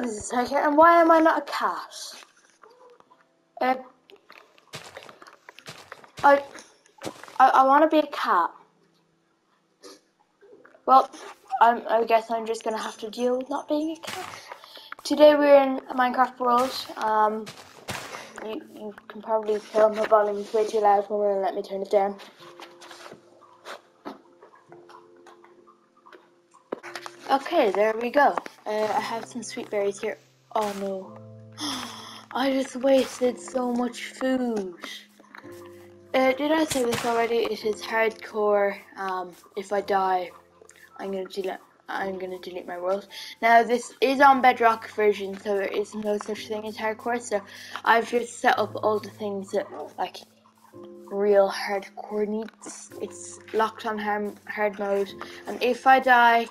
is okay, and why am I not a cat? Uh, I, I, I want to be a cat. Well, I'm, I guess I'm just gonna have to deal with not being a cat. Today we're in Minecraft world. Um, you, you can probably tell my volume way too loud. When we're let me turn it down. Okay, there we go. Uh, I have some sweet berries here. Oh no. I just wasted so much food. Uh, did I say this already? It is hardcore. Um, if I die, I'm gonna delete. I'm gonna delete my world. Now this is on Bedrock version, so there is no such thing as hardcore. So I've just set up all the things that like real hardcore needs. It's locked on hard, hard mode, and if I die,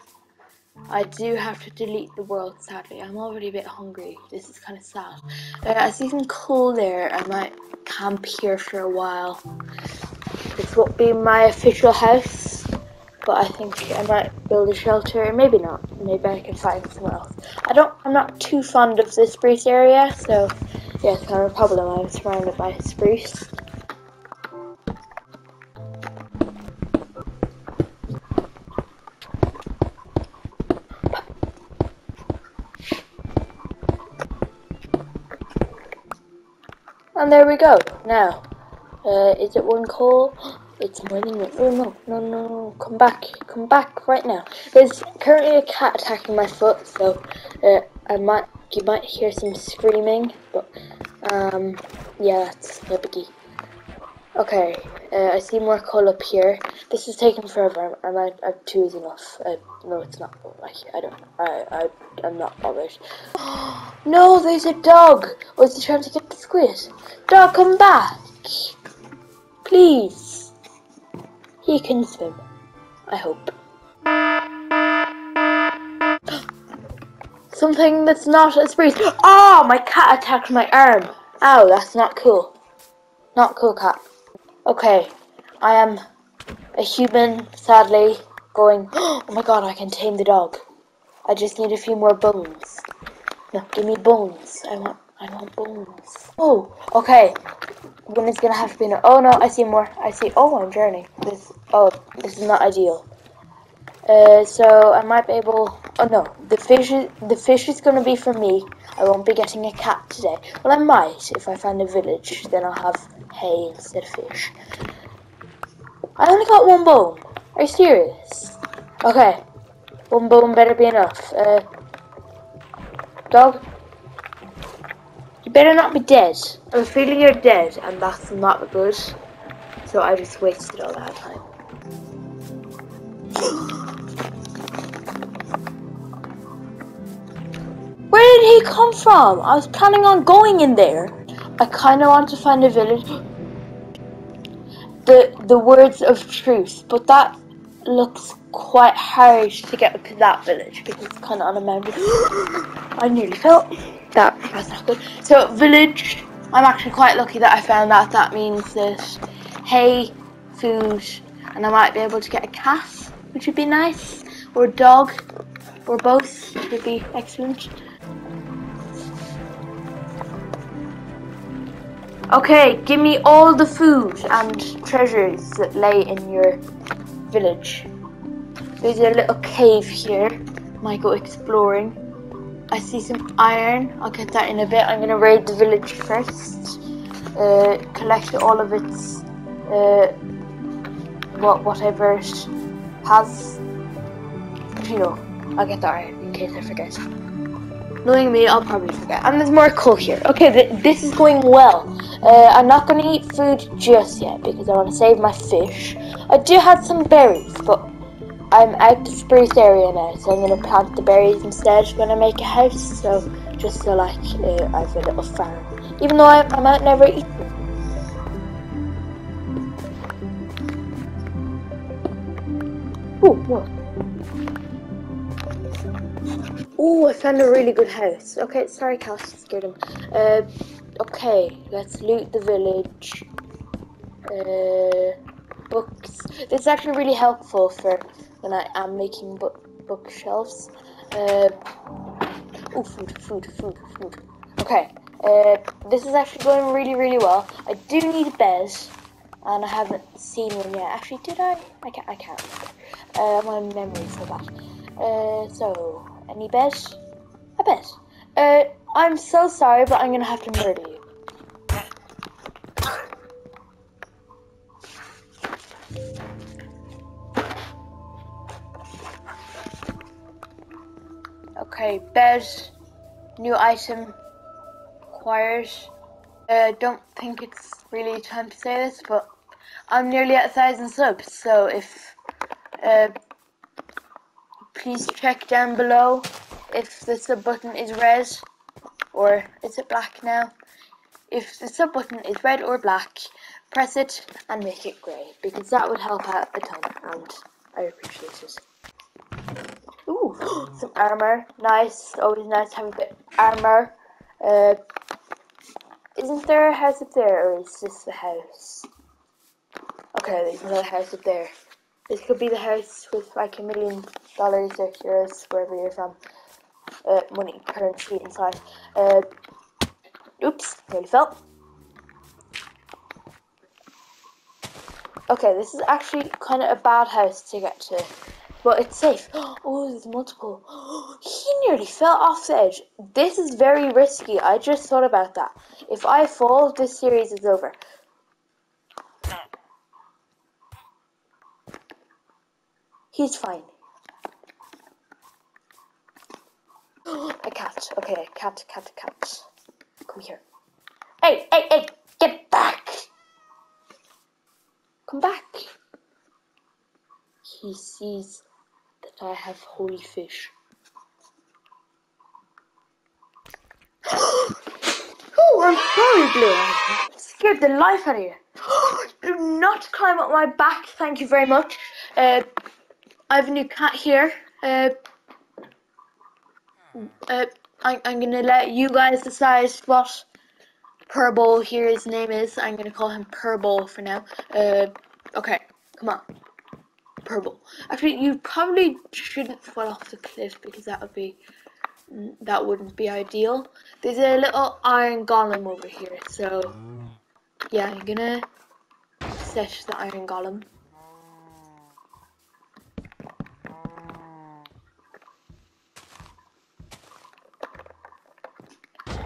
I do have to delete the world, sadly. I'm already a bit hungry. This is kind of sad. Uh, I see some coal there. I might camp here for a while. This won't be my official house, but I think I might build a shelter. Maybe not. Maybe I can find somewhere else. I don't. I'm not too fond of the spruce area, so yeah, it's kind of a problem. I'm surrounded by spruce. And there we go. Now, uh, is it one call? It's than one. Oh no, no, no, no! Come back, come back right now. There's currently a cat attacking my foot, so uh, I might, you might hear some screaming, but um, yeah, that's no biggie. Okay, uh, I see more coal up here. This is taking forever. I'm, I, two is enough. Uh, no, it's not. Like, I don't. I, I, I'm not bothered. no, there's a dog. Or is he trying to get the squid? Dog, come back, please. He can swim. I hope. Something that's not a spruce. Oh, my cat attacked my arm. Ow, that's not cool. Not cool, cat. Okay, I am a human, sadly, going, oh my god, I can tame the dog. I just need a few more bones. No, give me bones. I want, I want bones. Oh, okay. When it's gonna have to be no. Oh no, I see more. I see. Oh, I'm drowning. This. Oh, this is not ideal. Uh, so I might be able. Oh no, the fish. Is, the fish is gonna be for me. I won't be getting a cat today. Well, I might if I find a village. Then I'll have hay instead of fish. I only got one bone. Are you serious? Okay, one bone better be enough. Uh, dog, you better not be dead. I'm feeling you're dead, and that's not good. So I just wasted all that time. Did he come from? I was planning on going in there. I kind of want to find a village. The the words of truth, but that looks quite hard to get up to that village because it's kind of on a mountain. I nearly fell. That that's not good. So village. I'm actually quite lucky that I found that. That means that hay, food, and I might be able to get a cat, which would be nice, or a dog, or both would be excellent. Okay, give me all the food and treasures that lay in your village. There's a little cave here. Might go exploring. I see some iron. I'll get that in a bit. I'm gonna raid the village first. Uh, collect all of its uh, what whatever it has. You know, I'll get the iron in case I forget. Knowing me, I'll probably forget. And there's more coal here. Okay, th this is going well. Uh, I'm not going to eat food just yet because I want to save my fish. I do have some berries, but I'm out the spruce area now, so I'm going to plant the berries instead when I make a house. So just so like uh, I have a little farm, even though I, I might never eat them. Ooh, what? Ooh, I found a really good house. Okay, sorry, Cal, scared him. Uh, okay, let's loot the village. Uh, books. This is actually really helpful for when I am making book bookshelves. Uh, Oh, food, food, food, food. Okay, uh, this is actually going really, really well. I do need a bed, and I haven't seen one yet. Actually, did I? I can't. I can't. Uh, my memory's so bad. Uh, so any bed? A bed. Uh, I'm so sorry, but I'm gonna have to murder you. Okay, bed, new item acquired. Uh, don't think it's really time to say this, but I'm nearly at a thousand subs, so if, uh, please check down below if the sub button is red, or is it black now? If the sub button is red or black, press it and make it grey, because that would help out a ton, and I appreciate it. Ooh, some armor. Nice. Always nice to have a bit of armor. Uh, isn't there a house up there, or is this the house? Okay, there's another house up there. This could be the house with like a million dollars or euros, wherever you're from. Uh, money, currency inside. Uh, oops, nearly fell. Okay, this is actually kind of a bad house to get to. But it's safe. Oh, there's multiple. He nearly fell off the edge. This is very risky. I just thought about that. If I fall, this series is over. He's fine. A cat. Okay, cat, cat, cat. Come here. Hey, hey, hey! Get back! Come back. He sees that I have holy fish. oh, I'm sorry, Blue. I scared the life out of you. Do not climb up my back. Thank you very much. Uh, I have a new cat here. Uh, uh, I, I'm gonna let you guys decide what Purple here his name is. I'm gonna call him Purple for now. Uh, okay, come on. Purple. Actually, you probably shouldn't fall off the cliff because that would be that wouldn't be ideal. There's a little iron golem over here, so yeah, I'm gonna set the iron golem.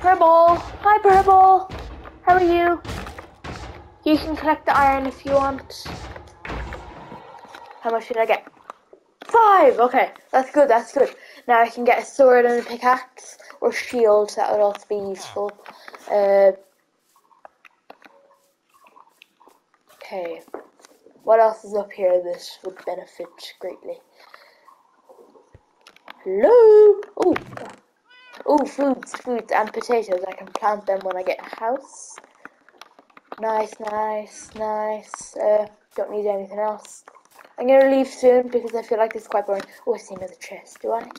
Purple! Hi Purple! How are you? You can collect the iron if you want. How much did I get? Five! Okay, that's good, that's good. Now I can get a sword and a pickaxe, or shield, that would also be useful. Uh, okay, what else is up here this would benefit greatly? Hello? Oh, oh, foods, foods, and potatoes. I can plant them when I get a house. Nice, nice, nice. Uh, don't need anything else. I'm gonna leave soon because I feel like is quite boring. Oh, I see another chest, do I?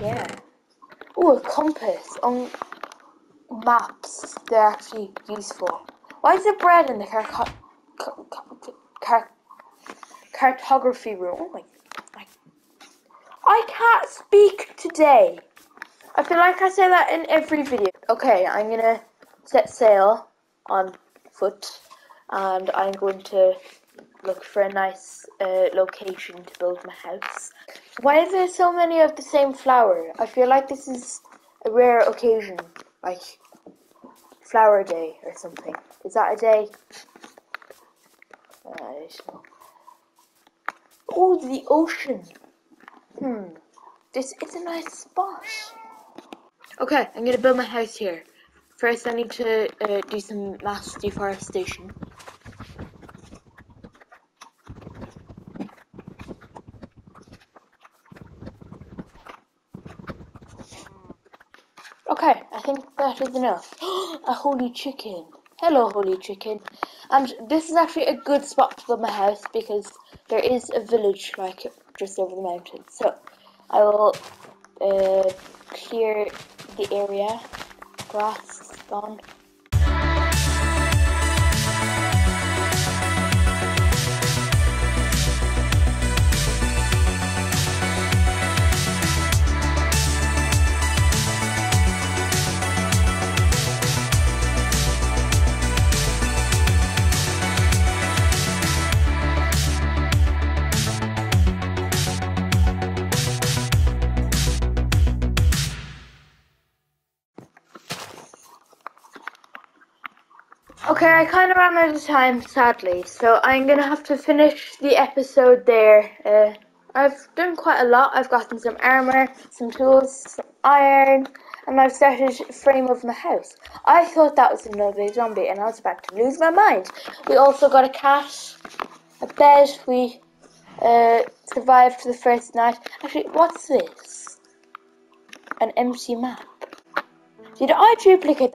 Yeah. Oh, a compass on maps. They're actually useful. Why is there bread in the car car cartography room? Oh my, I can't speak today. I feel like I say that in every video. Okay, I'm gonna set sail on foot and I'm going to look for a nice uh, location to build my house. Why is there so many of the same flower? I feel like this is a rare occasion, like flower day or something. Is that a day? Uh, oh, the ocean. Hmm. This is a nice spot. Okay, I'm gonna build my house here. First, I need to uh, do some mass deforestation. Okay, I think that is enough. a holy chicken. Hello, holy chicken. And this is actually a good spot to build my house because there is a village like just over the mountain. So I will uh, clear the area. Grass gone. I kind of ran out of time, sadly, so I'm gonna have to finish the episode there. Uh, I've done quite a lot. I've gotten some armor, some tools, some iron, and I've started frame of my house. I thought that was another zombie, and I was about to lose my mind. We also got a cat, a bed. We uh, survived the first night. Actually, what's this? An empty map. Did I duplicate?